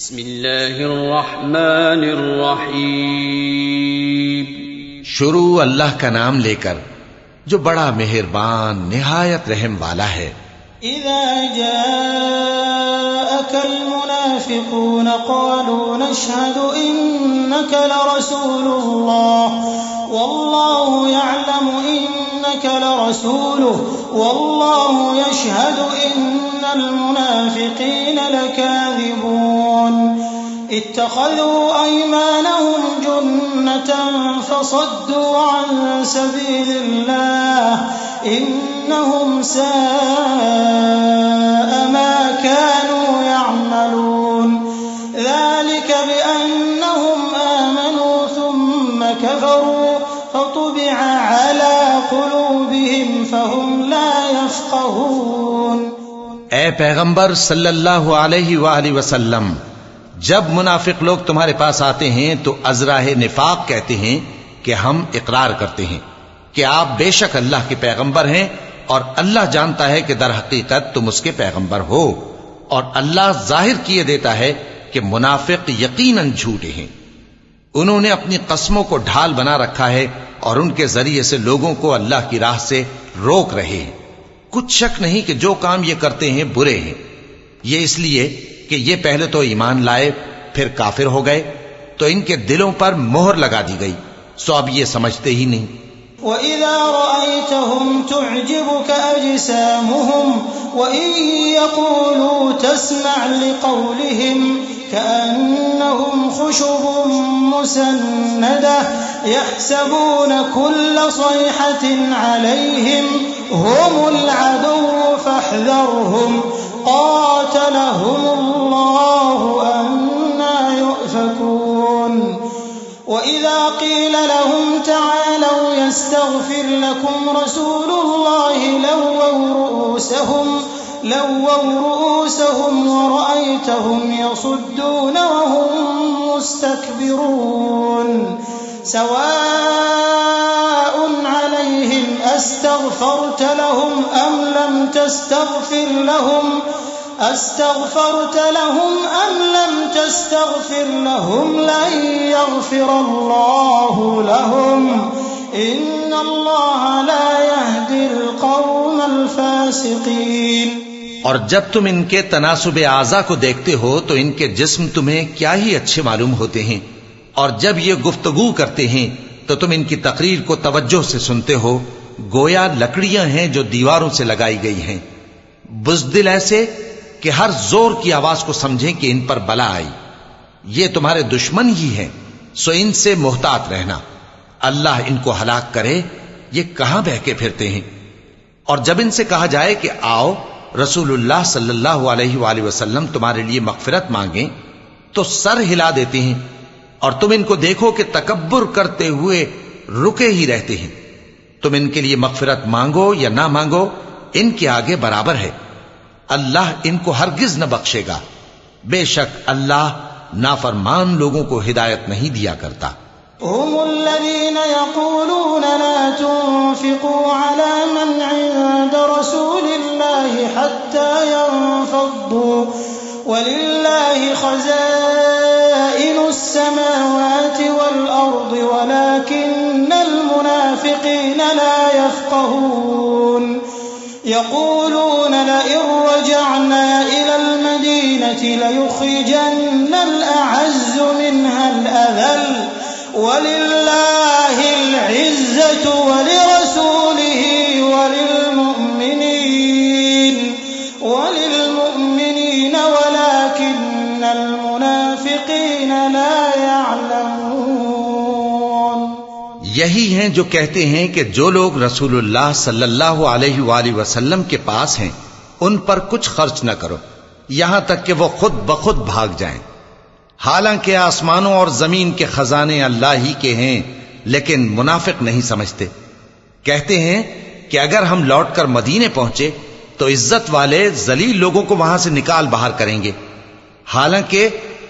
بسم الله الرحمن الرحيم شروع اللہ کا نام لے کر جو بڑا مہربان نہایت رحم والا ہے۔ إذا جاءك المنافقون قالوا نشهد إنك لرسول الله والله يعلم إنك لرسوله والله يشهد إن المنافقين لكاذبون. اتخذوا أيمانهم جنة فصدوا عن سبيل الله إنهم ساء ما كانوا يعملون. ذلك بأنهم آمنوا ثم كفروا فطبع على قلوبهم فهم لا يفقهون اے پیغمبر صلی اللہ علیہ وآلہ وسلم، جب منافق لوگ تمہارے پاس آتے ہیں تو ازراہ نفاق کہتے ہیں کہ ہم اقرار کرتے ہیں کہ آپ بے شک اللہ کے پیغمبر ہیں اور اللہ جانتا ہے کہ در حقیقت تم اس کے پیغمبر ہو اور اللہ ظاہر کیے دیتا ہے کہ منافق یقیناً جھوٹے ہیں۔ انہوں نے اپنی قسموں کو ڈھال بنا رکھا ہے اور ان کے ذریعے سے لوگوں کو اللہ کی راہ سے روک رہے ہیں۔ کچھ شک نہیں کہ جو کام یہ کرتے ہیں برے ہیں۔ یہ اس لیے کہ یہ پہلے تو ایمان لائے، پھر کافر ہو گئے، تو ان کے دلوں پر مہر لگا دی گئی۔ سو اب یہ سمجھتے ہی نہیں۔ وإذا رأيتهم تعجبك أجسامهم وإن يقولوا تسمع لقولهم كأنهم خشب مسندة يحسبون كل صيحة عليهم هم العدو فاحذرهم. قاتلهم الله أنا يؤفكون. وإذا قيل لهم تعالوا يستغفر لكم رسول الله لووا رؤوسهم لووا رؤوسهم ورأيتهم يصدون وهم مستكبرون. سواء عليهم أستغفرت لهم أم لم تستغفر لهم أستغفرت لهم أم لم تستغفر لهم لن يغفر الله لهم. إن الله لا يهدي القوم الفاسقين. اور جب تم ان کے تناسب اعضا کو دیکھتے ہو تو ان کے جسم تمہیں کیا ہی اچھے معلوم ہوتے ہیں۔ اور جب یہ گفتگو کرتے ہیں تو تم ان کی تقریر کو توجہ سے سنتے ہو۔ گویا لکڑیاں ہیں جو دیواروں سے لگائی گئی ہیں۔ بزدل ایسے کہ ہر زور کی آواز کو سمجھیں کہ ان پر بلا آئی۔ یہ تمہارے دشمن ہی ہیں۔ سو ان سے محتاط رہنا۔ اللہ ان کو ہلاک کرے۔ یہ کہاں بہ کے پھرتے ہیں؟ اور جب ان سے کہا جائے کہ آؤ رسول اللہ صلی اللہ علیہ وآلہ وسلم تمہارے لیے مغفرت مانگیں تو سر ہلا دیتے ہیں اور تم ان کو دیکھو کہ تکبر کرتے ہوئے رکے ہی رہتے ہیں۔ تم ان کے لیے مغفرت مانگو یا نہ مانگو، ان کے آگے برابر ہے۔ اللہ ان کو ہرگز نہ بخشے گا۔ بے شک اللہ نافرمان لوگوں کو ہدایت نہیں دیا کرتا۔ هم الذين يقولون لا تنفقوا على من عند رسول حتى ينفضوا. ولله خزائن السماوات والأرض ولكن المنافقين لا يفقهون. يقولون لئن رجعنا إلى المدينة ليخرجن الأعز منها الأذل. ولله العزة ولرسوله المنافقين لا يعلمون. یہی ہیں جو کہتے ہیں کہ جو لوگ رسول اللہ صلی اللہ علیہ وآلہ وسلم کے پاس ہیں، ان پر کچھ خرچ نہ کرو، یہاں تک کہ وہ خود بخود بھاگ جائیں۔ حالانکہ آسمانوں اور زمین کے خزانے اللہ ہی کے ہیں، لیکن منافق نہیں سمجھتے۔ کہتے ہیں کہ اگر ہم لوٹ کر مدینے پہنچے، تو عزت والے ذلیل لوگوں کو وہاں سے نکال باہر کریں گے۔ حالانکہ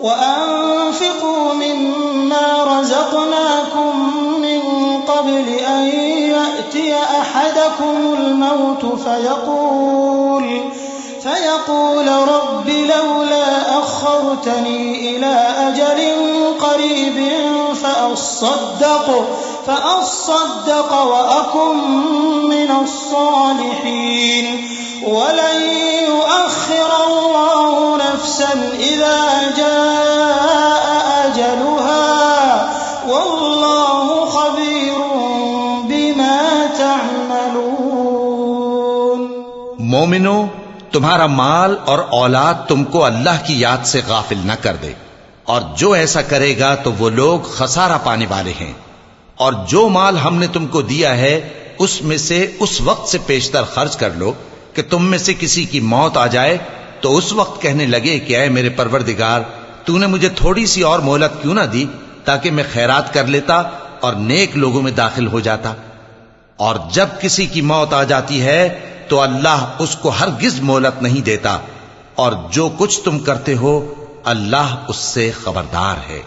وأنفقوا مما قبل أن يأتي أحدكم الموت فيقول فيقول رب لولا أخرتني إلى أجل قريب فأصدق فأصدق وأكن من الصالحين. ولن يؤخر الله نفسا إذا جاء مومنو، تمہارا مال اور اولاد تم کو اللہ کی یاد سے غافل نہ کر دے۔ اور جو ایسا کرے گا تو وہ لوگ خسارہ پانے والے ہیں۔ اور جو مال ہم نے تم کو دیا ہے، اس میں سے اس وقت سے پیشتر خرچ کر لو کہ تم میں سے کسی کی موت آ جائے۔ تو اس وقت کہنے لگے کہ اے میرے پروردگار، تو نے مجھے تھوڑی سی اور مہلت کیوں نہ دی تاکہ میں خیرات کر لیتا اور نیک لوگوں میں داخل ہو جاتا۔ اور جب کسی کی موت آ جاتی ہے تو اللہ اس کو ہرگز مولت نہیں دیتا اور جو کچھ تم کرتے ہو اللہ اس سے خبردار ہے۔